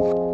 you